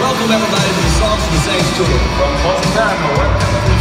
Welcome everybody to the Songs and Saints Tour. From Boston, welcome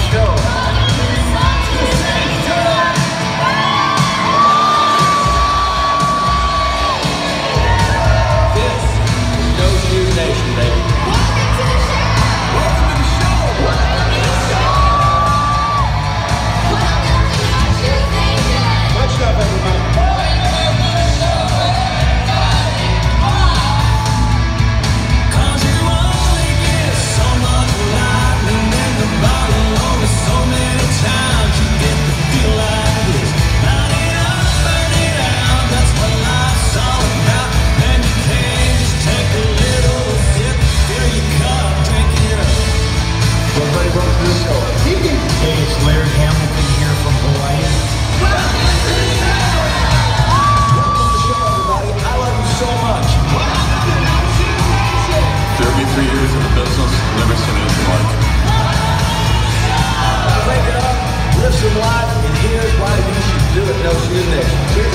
in there.